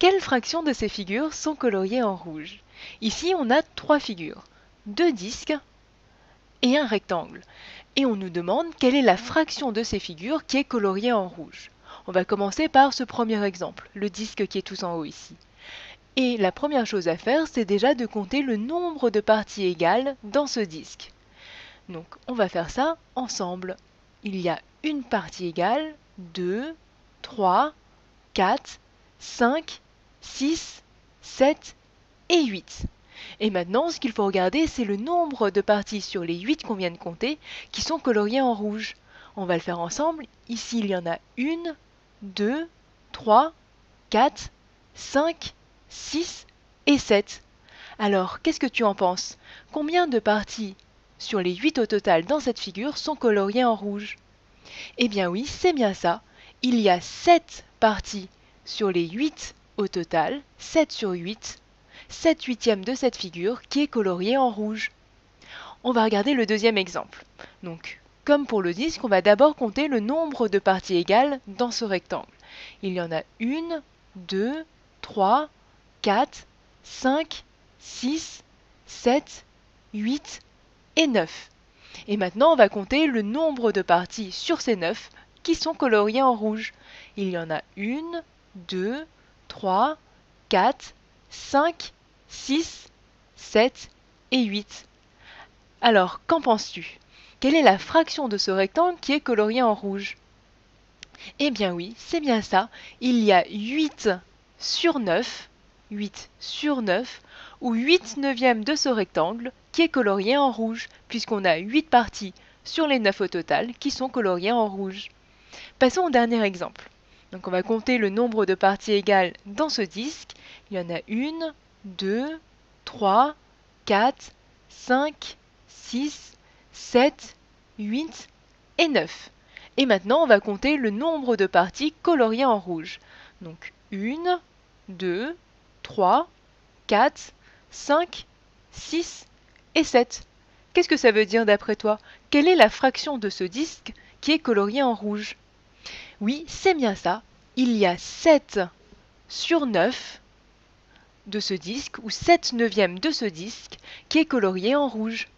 quelles fractions de ces figures sont coloriées en rouge? Ici, on a trois figures, deux disques et un rectangle. Et on nous demande quelle est la fraction de ces figures qui est coloriée en rouge. On va commencer par ce premier exemple, le disque qui est tout en haut ici. Et la première chose à faire, c'est déjà de compter le nombre de parties égales dans ce disque. Donc on va faire ça ensemble. Il y a une partie égale, 2, 3, 4, 5, 6, 7 et 8. Et maintenant, ce qu'il faut regarder, c'est le nombre de parties sur les 8 qu'on vient de compter qui sont coloriées en rouge. On va le faire ensemble. Ici, il y en a 1, 2, 3, 4, 5, 6 et 7. Alors, qu'est-ce que tu en penses? Combien de parties sur les 8 au total dans cette figure sont coloriées en rouge? Eh bien oui, c'est bien ça. Il y a 7 parties sur les 8 au total, 7 sur 8, 7 huitièmes de cette figure qui est coloriée en rouge. On va regarder le deuxième exemple. Donc, comme pour le disque, on va d'abord compter le nombre de parties égales dans ce rectangle. Il y en a 1, 2, 3, 4, 5, 6, 7, 8 et 9. Et maintenant, on va compter le nombre de parties sur ces 9 qui sont coloriées en rouge. Il y en a 1, 2, 3, 4, 5, 6, 7 et 8. Alors, qu'en penses-tu? Quelle est la fraction de ce rectangle qui est colorié en rouge? Eh bien oui, c'est bien ça. Il y a 8 sur 9, 8 sur 9, ou 8 neuvièmes de ce rectangle qui est colorié en rouge, puisqu'on a 8 parties sur les 9 au total qui sont coloriées en rouge. Passons au dernier exemple. Donc on va compter le nombre de parties égales dans ce disque. Il y en a 1, 2, 3, 4, 5, 6, 7, 8 et 9. Et maintenant, on va compter le nombre de parties coloriées en rouge. Donc 1, 2, 3, 4, 5, 6 et 7. Qu'est-ce que ça veut dire d'après toi? Quelle est la fraction de ce disque qui est colorié en rouge? Oui, c'est bien ça. Il y a 7 sur 9 de ce disque, ou 7 neuvièmes de ce disque, qui est colorié en rouge.